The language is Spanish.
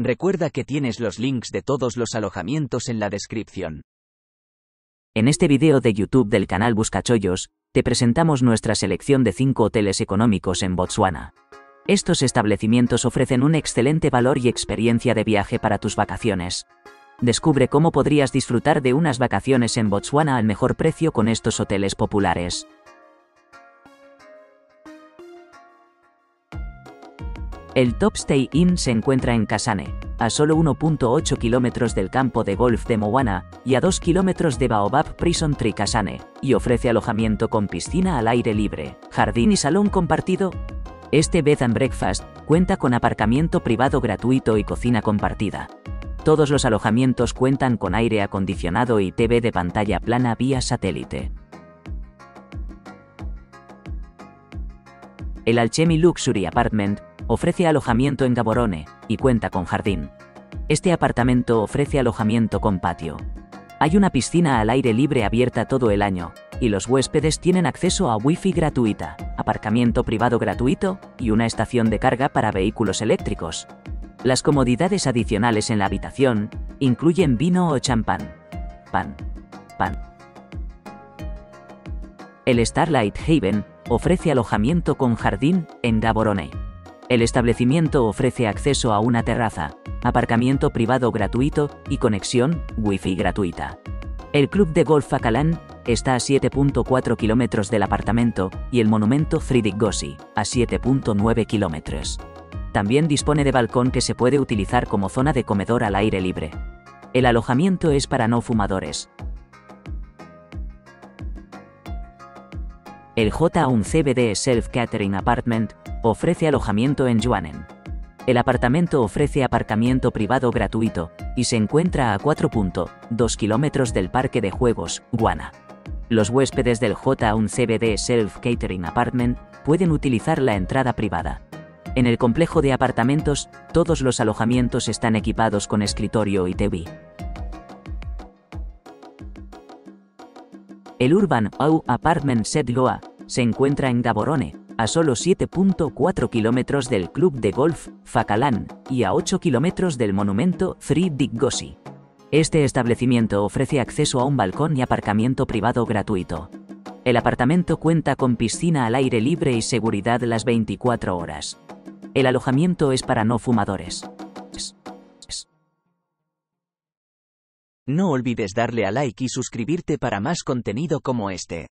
Recuerda que tienes los links de todos los alojamientos en la descripción. En este video de YouTube del canal Buscachollos, te presentamos nuestra selección de 5 hoteles económicos en Botswana. Estos establecimientos ofrecen un excelente valor y experiencia de viaje para tus vacaciones. Descubre cómo podrías disfrutar de unas vacaciones en Botswana al mejor precio con estos hoteles populares. El Top Stay Inn se encuentra en Kasane, a solo 1.8 kilómetros del campo de golf de Mowana y a 2 kilómetros de Baobab Prison Tree Kasane, y ofrece alojamiento con piscina al aire libre, jardín y salón compartido. Este Bed and Breakfast cuenta con aparcamiento privado gratuito y cocina compartida. Todos los alojamientos cuentan con aire acondicionado y TV de pantalla plana vía satélite. El Alchemy Luxury Apartment ofrece alojamiento en Gaborone y cuenta con jardín. Este apartamento ofrece alojamiento con patio. Hay una piscina al aire libre abierta todo el año, y los huéspedes tienen acceso a Wi-Fi gratuita, aparcamiento privado gratuito y una estación de carga para vehículos eléctricos. Las comodidades adicionales en la habitación incluyen vino o champán. Pan. Pan. El Starlight Haven ofrece alojamiento con jardín en Gaborone. El establecimiento ofrece acceso a una terraza, aparcamiento privado gratuito y conexión Wi-Fi gratuita. El club de golf Acalan está a 7.4 kilómetros del apartamento y el monumento Friedrich Gossi a 7.9 kilómetros. También dispone de balcón que se puede utilizar como zona de comedor al aire libre. El alojamiento es para no fumadores. El J1 CBD Self Catering Apartment ofrece alojamiento en Juanen. El apartamento ofrece aparcamiento privado gratuito y se encuentra a 4.2 kilómetros del parque de juegos, Guana. Los huéspedes del J1 CBD Self Catering Apartment pueden utilizar la entrada privada. En el complejo de apartamentos, todos los alojamientos están equipados con escritorio y TV. El Urban Au Apartment Set Goa se encuentra en Gaborone, a solo 7.4 kilómetros del club de golf Facalan y a 8 kilómetros del monumento Three Gossi. Este establecimiento ofrece acceso a un balcón y aparcamiento privado gratuito. El apartamento cuenta con piscina al aire libre y seguridad las 24 horas. El alojamiento es para no fumadores. No olvides darle a like y suscribirte para más contenido como este.